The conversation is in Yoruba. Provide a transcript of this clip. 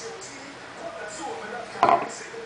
正题，不管是我们的表演谁的。